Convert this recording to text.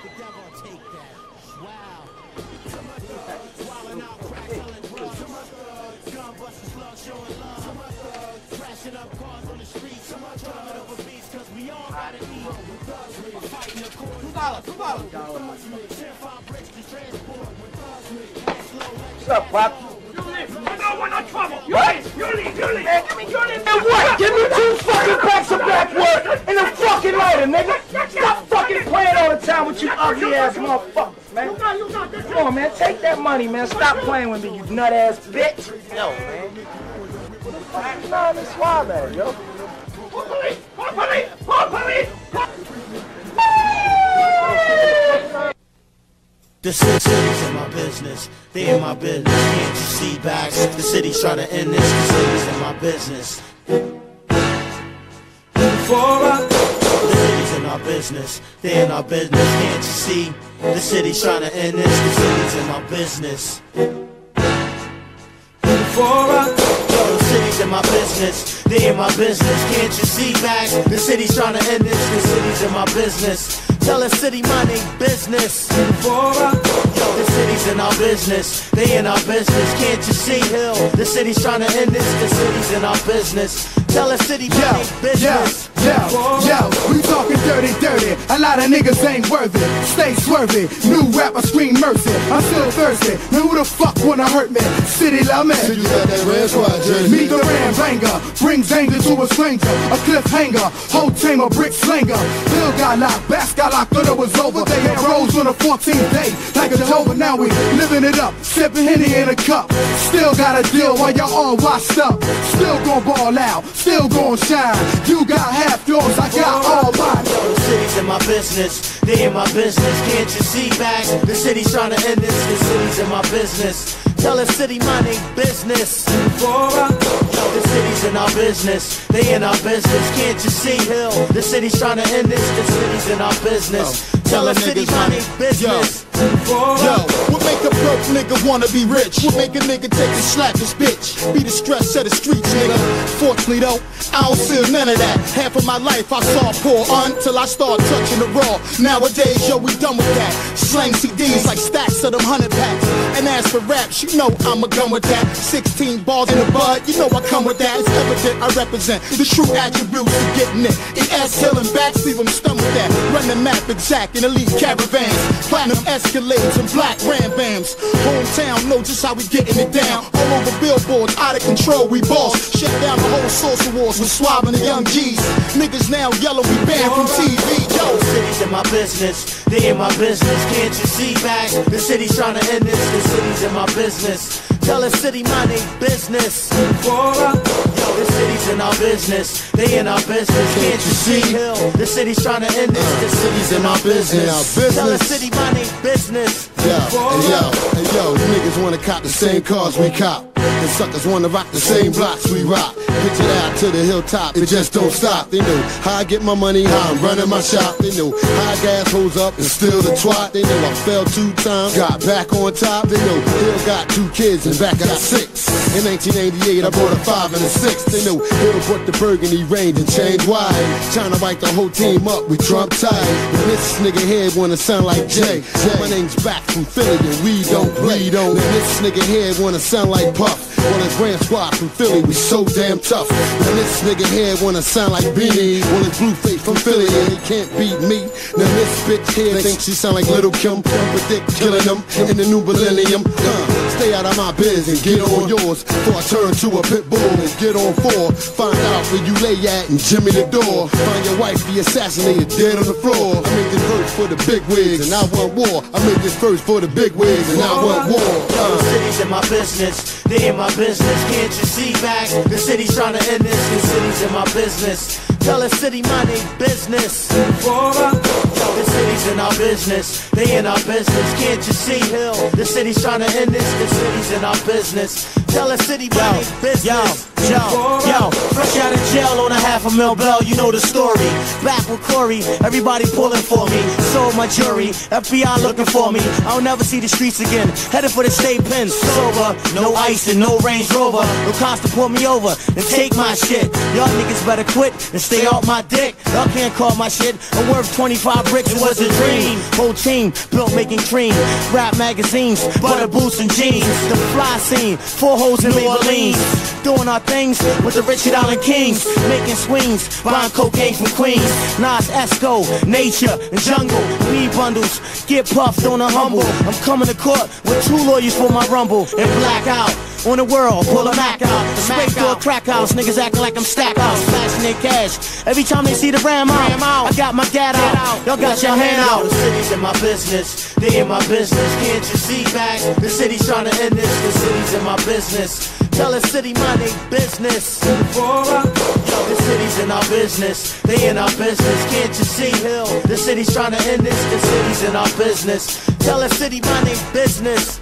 the devil take that. Wow. Wildin' out, crack selling drugs. Gun busting slugs, showing love. Crashing up cars on the streets. Drumming over beats, cause we all gotta eat. Fighting the court. Two dollars, two dollars. Ten five bricks. What's up, Pop? You leave. I don't want no trouble. You leave. You leave. You leave. Man, give me, you leave. And what? Give me two fucking packs of backwood and a fucking lighter, nigga. Man. Money, man. Stop playing with me, you nut ass bitch. Yo, man. Nah, this suave, yo. Call police. Call police. Call police. The city's in my business, they in my business. Can't you see back? The city's trying to end this. The city's in my business. Before I, the city's in our business, they in our business. Can't you see? The city's trying to end this. The city's in my business. Before I, yo, the city's in my business, they in my business. Can't you see back? The city's trying to end this. The city's in my business. Tell the city name business. Before I, the city's in our business, they in our business. Can't you see, Hill? The city's trying to end this. The city's in our business. Tell a city my Yo, name business. yo, yo, yo, we talking dirty, dirty. A lot of niggas ain't worthy. Stay swervy. New rapper scream mercy. I'm still thirsty. Man, who the fuck wanna hurt me? City love me. You got that Ram Squad jersey. Meet the ram banger, brings anger to a stranger. A cliffhanger, whole tamer, brick slinger. Bill got locked, Bass got locked, thought it was over. They had rose on the 14th day, like a Jehovah. Now we living it up, sipping Henny in a cup. Still got a deal while y'all all washed up. Still gon' ball out, still gon' shine. You got half yours, I got all mine. Yo, the city's in my business, they in my business. Can't you see back? The city's trying to end this. The city's in my business. Tell the city my name business. Before I, yo, the city's in our business, they in our business. Can't you see, Hill? The city's trying to end this. The city's in our business. Tell the city my name business. Before Yo, what make a broke nigga wanna be rich? What make a nigga take a slap his bitch? Be the stress of the streets, nigga. Fortunately though, I don't feel none of that. Half of my life I saw poor until I start touching the raw. Nowadays, yo, we done with that. Slang CDs like stacks of them hundred packs. And as for raps, you know I'ma gun with that. 16 balls in the bud, you know I come with that. It's evident I represent the true attributes of getting it. ES Hill and backs, leave them stunned with that. Run the map exact in elite caravans. Platinum And black Ram Bams. Hometown know just how we getting it down. All over billboards, out of control, we boss. Shut down the whole social wars with and the young G's. Niggas now yellow, we banned from TV. Yo, city's in my business, they in my business. Can't you see back? The city's trying to end this. The city's in my business. Tell the city name business. Yo, the city's in our business, they in our business. Can't you see, Hill? The city's trying to end this. The city's in our business. Our Tell the city name business. Yo, hey, yo, hey, yo, niggas wanna cop the same cars we cop. And suckers wanna rock the same blocks we rock. Pitch it out to the hilltop, it just don't stop. They know how I get my money, how I'm running my shop. They know how I gas hoes up and still the twat. They know I fell two times, got back on top. They know Hill got two kids and back got six. In 1988, I bought a five and a six. They know Hill bought the burgundy range and changed wide. Trying to write the whole team up, we Trump. And this nigga here wanna sound like Jay. Jay. My name's back from Philly and we don't don't. And this nigga here wanna sound like Puff. Well, his Ram Squad from Philly, we so damn tough. And this nigga here wanna sound like Beanie. Well, his blue face from Philly and he can't beat me. Now this bitch here thinks she sound like Little Kim. Predict killing them in the new millennium. Uh, stay out of my biz and get on yours. Before I turn to a pit bull and get on four. Find out where you lay at and jimmy the door. Find your wife be assassinated dead on the floor. I made this verse for the big wigs and I want war. I made this verse for the big wigs and I want war. Uh, city's in my business, they in my business. Can't you see back? City's trying to end this. The city's in my business. Tell the city name business. Yo, the city's in our business, they in our business. Can't you see, Hill? The city's trying to end this. The city's in our business. Tell the city name business. Yo, Yo, yo, fresh out of jail on a half a mil bell, you know the story. Back with Corey, everybody pulling for me. Sold my jury, FBI looking for me. I'll never see the streets again. Headed for the state pen, sober. No ice and no Range Rover. No cops to pull me over and take my shit. Y'all niggas better quit and stay off my dick. Y'all can't call my shit. I'm worth 25 bricks, it was a dream. Whole team built making cream. Rap magazines, butter boots and jeans. The fly scene, four hoes in New Orleans. Doing our things with the Richard Allen Kings. Making swings, buying cocaine from Queens. Nas, Esco, Nature, and Jungle. Weed bundles, get puffed on a humble. I'm coming to court with two lawyers for my rumble. And blackout on the world, pull a Mac out. Straight to a crack house, niggas acting like I'm stack out, flashing their cash. Every time they see the ram out, I got my gat out. Y'all got your hand out. The city's in my business, they in my business. Can't you see back? The city's trying to end this. The city's in my business. Tell the city money business. Yo, the city's in our business. They in our business. Can't you see, Hill? The city's trying to end this. The city's in our business. Tell the city money business.